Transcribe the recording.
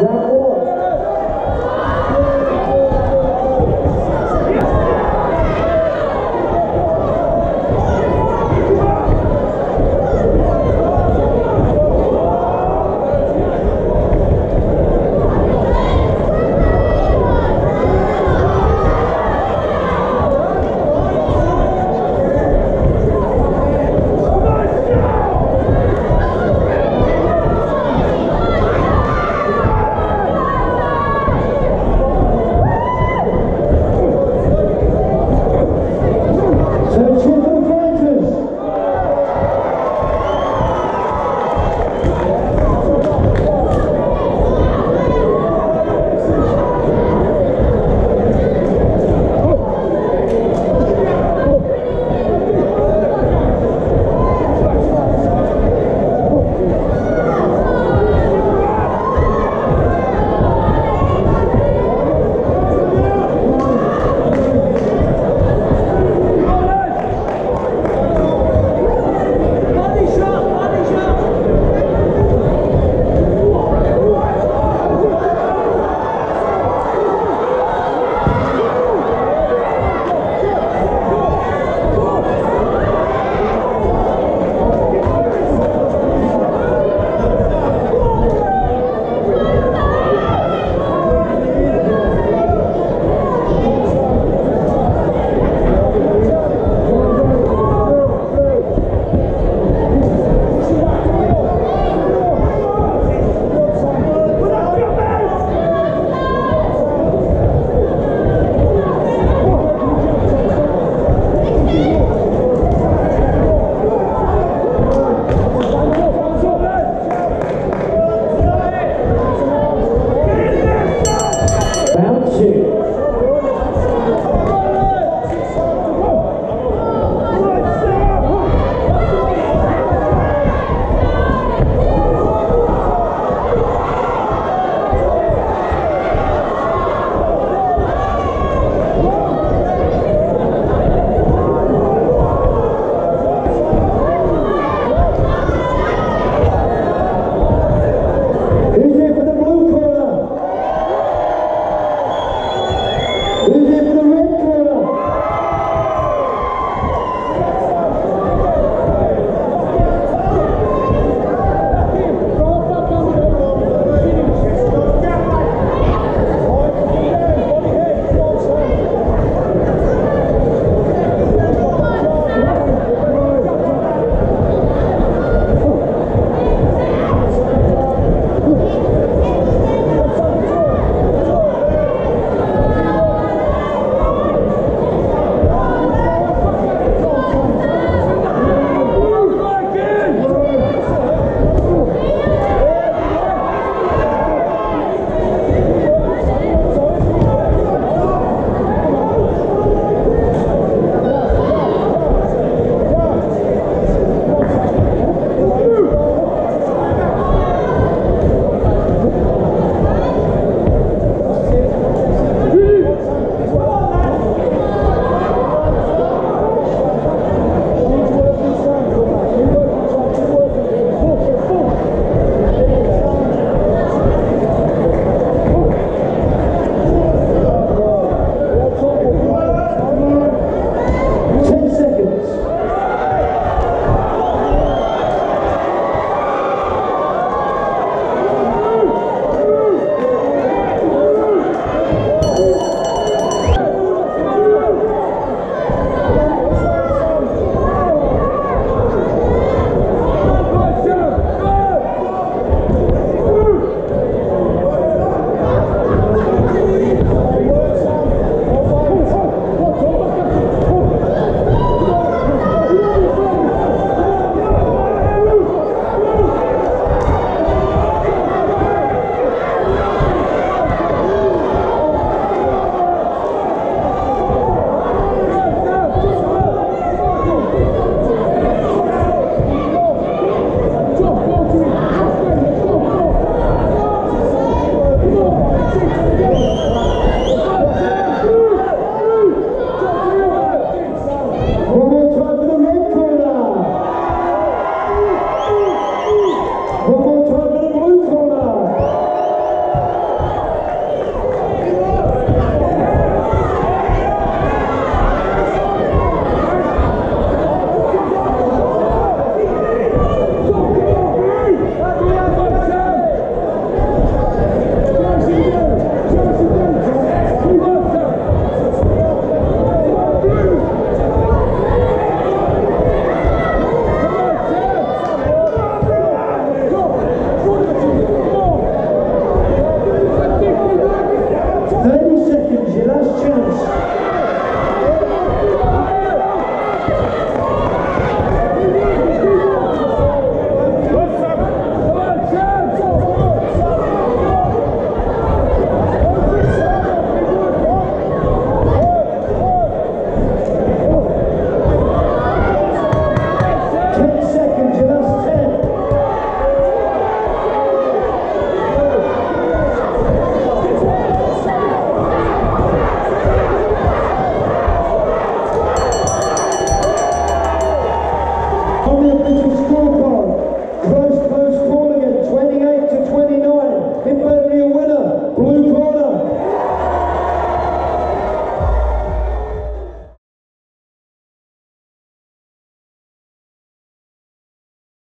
Jawohl.